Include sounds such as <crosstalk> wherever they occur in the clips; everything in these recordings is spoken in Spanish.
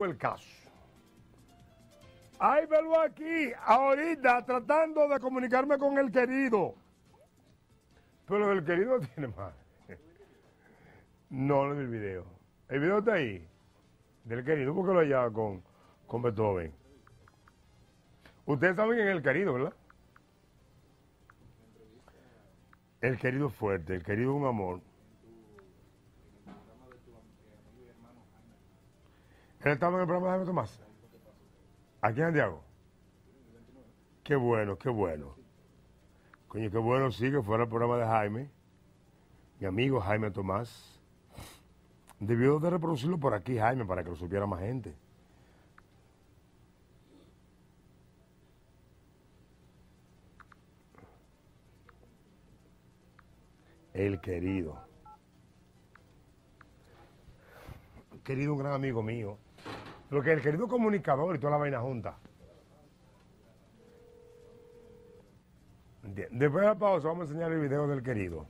el caso. Ay, verlo aquí, ahorita, tratando de comunicarme con el querido. Pero el querido <laughs> tiene más. No, no vi el video. El video está ahí. Del querido, porque lo lleva con, con Beethoven. Ustedes saben quién es el querido, ¿verdad? El querido fuerte, el querido un amor. Él estaba en el programa de Jaime Tomás. Aquí en Santiago. Qué bueno, qué bueno. Coño, qué bueno sí que fuera el programa de Jaime. Mi amigo Jaime Tomás. Debió de reproducirlo por aquí, Jaime, para que lo supiera más gente. El querido. Querido, un gran amigo mío. Lo que el querido comunicador y toda la vaina junta. Después de la pausa vamos a enseñar el video del querido.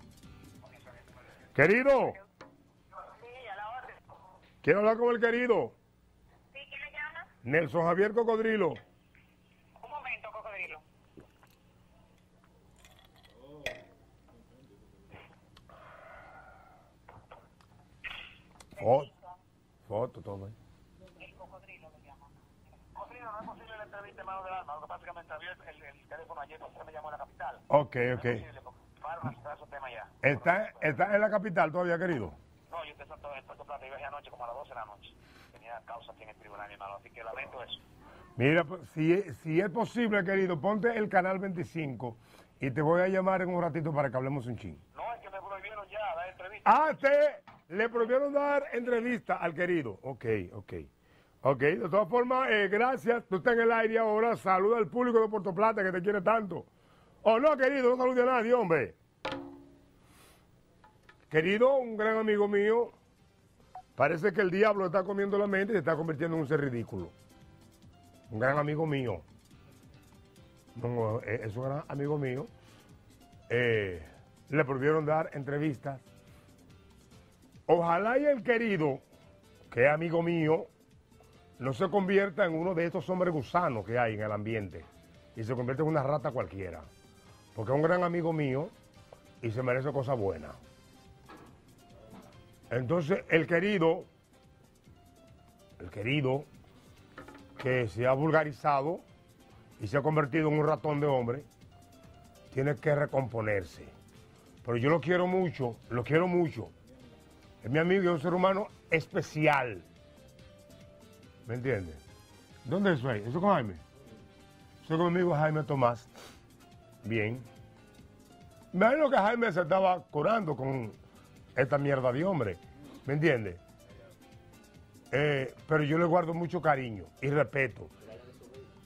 Querido, Sí, a la orden. quiero hablar con el querido. Sí, ¿quién le llama? Nelson Javier Cocodrilo. Un momento, cocodrilo. Foto, foto, todo. ahí. El cocodrilo le llama. No es posible la entrevista en mano del alma. Lo que el, el, el teléfono ayer, me llamó la capital. Ok, No ok. es posible, porque para una esos temas ya. ¿Está, ¿Está en la capital todavía, querido? No, yo todo en Puerto Plata y viajé anoche como a las 12 de la noche. Tenía causa aquí en el tribunal, hermano, así que lamento eso. Mira, pues, si, si es posible, querido, ponte el canal 25 y te voy a llamar en un ratito para que hablemos un ching. No, es que me prohibieron ya dar entrevista. Ah, te le prohibieron dar entrevista al querido. Ok, ok. Ok, de todas formas, eh, gracias. Tú estás en el aire ahora. Saluda al público de Puerto Plata que te quiere tanto. Oh, no, querido, no salude a nadie, hombre. Querido, un gran amigo mío. Parece que el diablo está comiendo la mente y se está convirtiendo en un ser ridículo. Un gran amigo mío. No, eh, es un gran amigo mío. Eh, le prohibieron dar entrevistas. Ojalá y el querido, que es amigo mío, no se convierta en uno de estos hombres gusanos que hay en el ambiente y se convierta en una rata cualquiera. Porque es un gran amigo mío y se merece cosas buenas. Entonces, el querido, el querido, que se ha vulgarizado y se ha convertido en un ratón de hombre, tiene que recomponerse. Pero yo lo quiero mucho, lo quiero mucho. Es mi amigo y es un ser humano especial. ¿Me entiendes? ¿Dónde es eso con Jaime? Soy con mi amigo Jaime Tomás. Bien. Me imagino que Jaime se estaba curando con esta mierda de hombre. ¿Me entiendes? Eh, pero yo le guardo mucho cariño y respeto.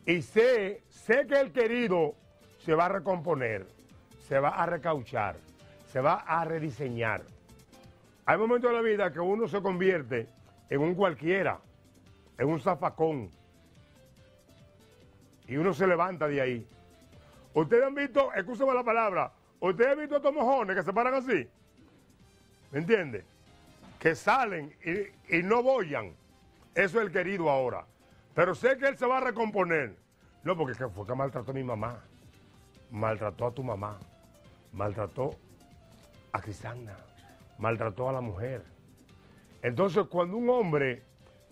Y sé, sé que el querido se va a recomponer, se va a recauchar, se va a rediseñar. Hay momentos de la vida que uno se convierte en un cualquiera, en un zafacón. Y uno se levanta de ahí. Ustedes han visto, escúchame la palabra, ustedes han visto estos mojones que se paran así. ¿Me entiende? Que salen y, y no bollan. Eso es el querido ahora. Pero sé que él se va a recomponer. No, porque que fue que maltrató a mi mamá. Maltrató a tu mamá. Maltrató a Cristina. Maltrató a la mujer. Entonces, cuando un hombre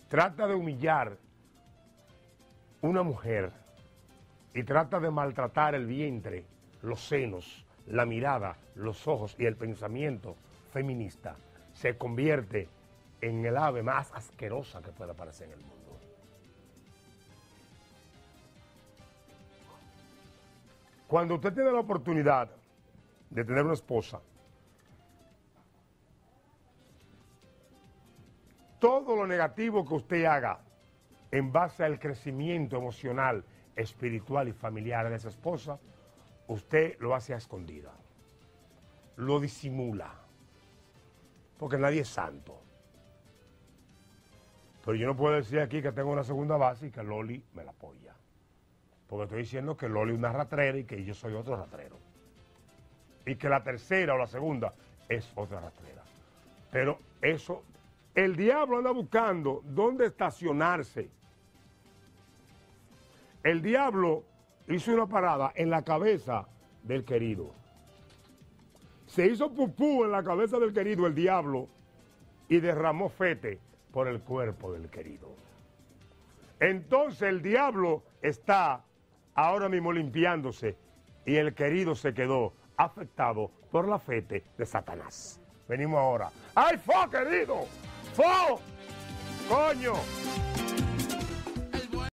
trata de humillar una mujer y trata de maltratar el vientre, los senos, la mirada, los ojos y el pensamiento feminista, se convierte en el ave más asquerosa que pueda aparecer en el mundo. Cuando usted tiene la oportunidad de tener una esposa, todo lo negativo que usted haga en base al crecimiento emocional, espiritual y familiar de esa esposa, usted lo hace a escondida. Lo disimula. Porque nadie es santo. Pero yo no puedo decir aquí que tengo una segunda base y que Loli me la apoya. Porque estoy diciendo que Loli es una ratrera y que yo soy otro ratrero. Y que la tercera o la segunda es otra ratrera. Pero eso el diablo anda buscando dónde estacionarse. El diablo hizo una parada en la cabeza del querido. Se hizo pupú en la cabeza del querido el diablo y derramó fete por el cuerpo del querido. Entonces el diablo está ahora mismo limpiándose y el querido se quedó afectado por la fete de Satanás. Venimos ahora. ¡Ay, fo, querido! ¡Fo! ¡Coño!